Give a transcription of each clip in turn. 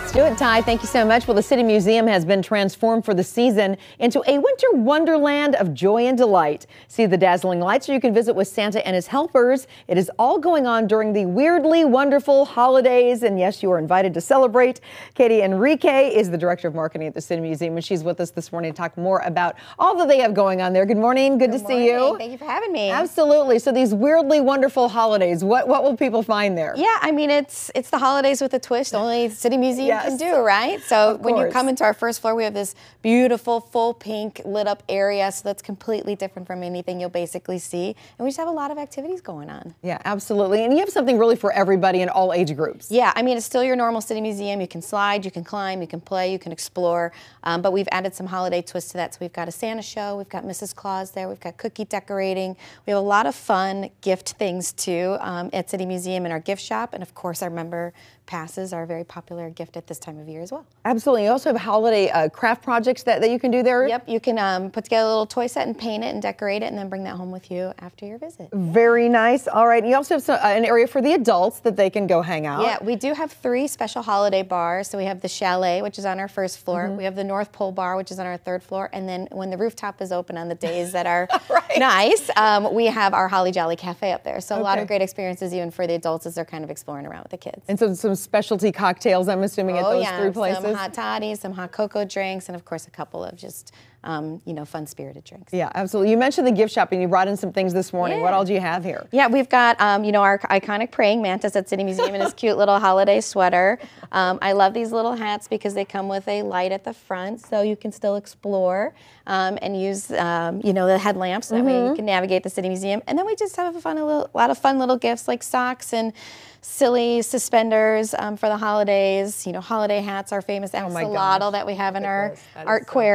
Let's do it, Ty. Thank you so much. Well, the City Museum has been transformed for the season into a winter wonderland of joy and delight. See the dazzling lights, or you can visit with Santa and his helpers. It is all going on during the weirdly wonderful holidays, and yes, you are invited to celebrate. Katie Enrique is the director of marketing at the City Museum, and she's with us this morning to talk more about all that they have going on there. Good morning. Good, Good to morning. see you. Thank you for having me. Absolutely. So these weirdly wonderful holidays, what what will people find there? Yeah, I mean it's it's the holidays with a twist. Only City Museum Yes. can do, right? So when you come into our first floor, we have this beautiful full pink lit up area. So that's completely different from anything you'll basically see. And we just have a lot of activities going on. Yeah, absolutely. And you have something really for everybody in all age groups. Yeah, I mean, it's still your normal city museum. You can slide, you can climb, you can play, you can explore. Um, but we've added some holiday twists to that. So we've got a Santa show, we've got Mrs. Claus there, we've got cookie decorating. We have a lot of fun gift things too um, at City Museum in our gift shop. And of course, our member passes are a very popular gift at this time of year as well. Absolutely. You also have holiday uh, craft projects that, that you can do there. Yep, you can um, put together a little toy set and paint it and decorate it and then bring that home with you after your visit. Very nice. All right. You also have some, uh, an area for the adults that they can go hang out. Yeah, we do have three special holiday bars. So we have the Chalet, which is on our first floor. Mm-hmm. We have the North Pole Bar, which is on our third floor. And then when the rooftop is open on the days that are Right. nice, um, we have our Holly Jolly Cafe up there. So a lot of great experiences even for the adults as they're kind of exploring around with the kids. And so some specialty cocktails, I'm assuming, at oh those yeah, three places. some hot toddies, some hot cocoa drinks, and of course a couple of just um, you know fun spirited drinks. yeah, absolutely. You mentioned the gift shop and you brought in some things this morning. What all do you have here? Yeah, we've got um, you know our iconic praying mantis at City Museum in his cute little holiday sweater. Um, I love these little hats because they come with a light at the front, so you can still explore um, and use um, you know the headlamps. That way you can navigate the City Museum. And then we just have a fun a little, lot of fun little gifts like socks and silly suspenders um, for the holidays. You know, holiday hats, our famous Oh axolotl gosh. that we have in our this. That is art so funny.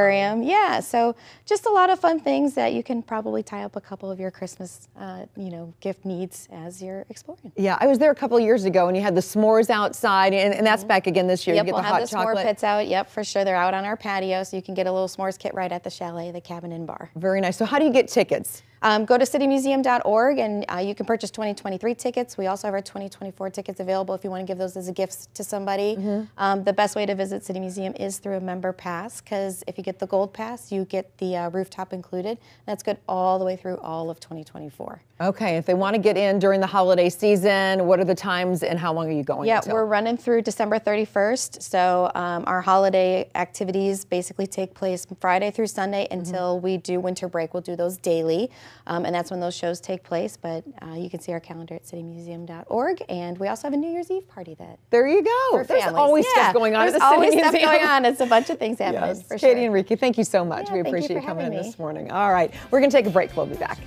Yeah, so just a lot of fun things that you can probably tie up a couple of your Christmas, uh, you know, gift needs as you're exploring. Yeah, I was there a couple years ago and you had the s'mores outside, and, and that's back again this year. Mm-hmm. Yep, you get we'll the have hot the s'more pits out. Yep, for sure. They're out on our patio, so you can get a little s'mores kit right at the chalet, the cabin and bar. Very nice. So, how do you get tickets? Um, go to citymuseum.org and uh, you can purchase 2023 tickets. We also have our 2024 tickets available if you want to give those as a gift to somebody. Mm-hmm. Um, the best way to visit City Museum is through a member pass because if you get the gold pass, you get the uh, rooftop included. That's good all the way through all of 2024. Okay, if they want to get in during the holiday season, what are the times and how long are you going? Yeah, until? we're running through December 31st. So um, our holiday activities basically take place Friday through Sunday Mm-hmm. until we do winter break. We'll do those daily, um, and that's when those shows take place. But uh, you can see our calendar at citymuseum.org, and we also have a New Year's Eve party that. There you go. for There's families. always Yeah, stuff going on There's at the always stuff going on. It's a bunch of things happening Yes. for Katie sure. Ricky, thank you so much. Yeah, we appreciate you coming in this morning. All right, we're going to take a break. We'll be back.